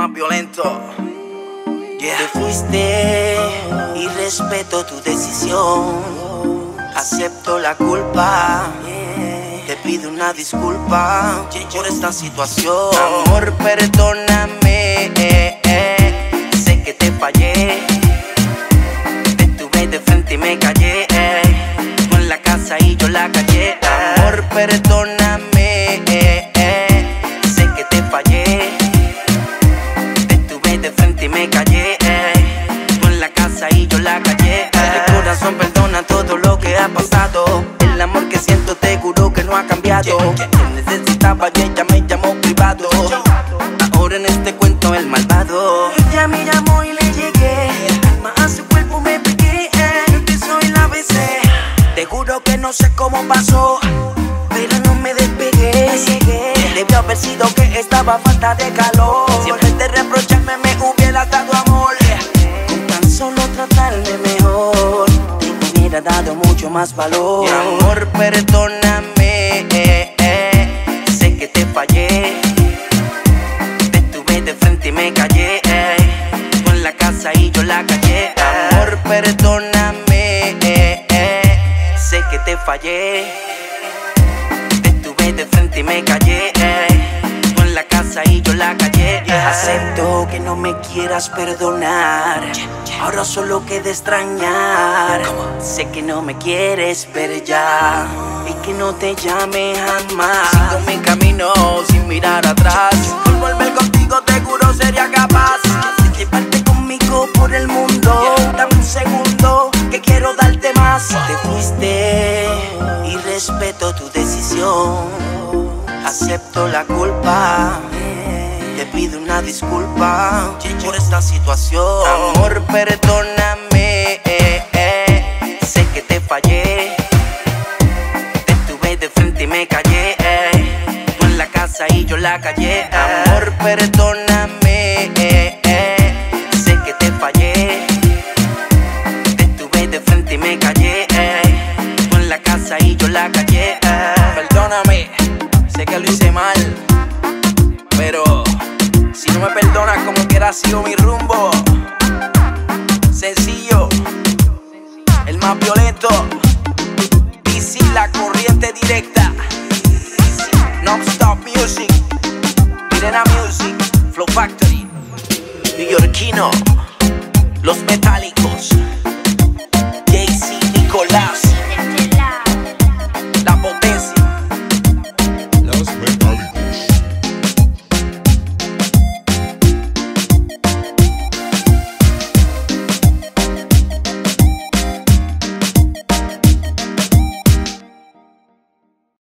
más violento. Yeah. Te fuiste y respeto tu decisión. Acepto la culpa. Te pido una disculpa por esta situación. Amor, perdóname. Sé que te fallé. Te tuve de frente y me callé. Tú en la casa y yo la callé. Amor, perdóname. Te necesitaba y ella me llamó privado. Ahora en este cuento el malvado. Ella me llamó y le llegué. Más a su cuerpo me pegué. Yo que soy la BC. Te juro que no sé cómo pasó. Pero no me despegué. Debió haber sido que estaba falta de calor. Siempre te reprocharme me hubiera dado amor. Con tan solo tratarme mejor ha dado mucho más valor. Mi amor, perdóname. Fallé. Te tuve de frente y me callé. Tú en la casa y yo la callé. Amor, perdóname. Sé que te fallé. Te tuve de frente y me callé. La casa y yo la callé. Acepto que no me quieras perdonar. Ahora solo queda extrañar. Sé que no me quieres ver ya y que no te llame jamás. Sigo mi camino sin mirar atrás. Por volver contigo, te juro sería capaz de llevarte conmigo por el mundo. Dame un segundo que quiero darte más. Te fuiste y respeto tu decisión. Acepto la culpa te pido una disculpa por esta situación. Amor, perdóname. Eh, eh. Sé que te fallé. Te tuve de frente y me callé. Eh. Tú en la casa y yo la callé. Amor, perdóname. Sé que te fallé. Te tuve de frente y me callé. Tú en la casa y yo la callé. Sé que lo hice mal, pero si no me perdonas como quiera ha sido mi rumbo. Sencillo, el más violento, DC la corriente directa. Non-stop music, Irena Music, Flow Factory, New Yorkino, Los Metálicos, JC Nicolás.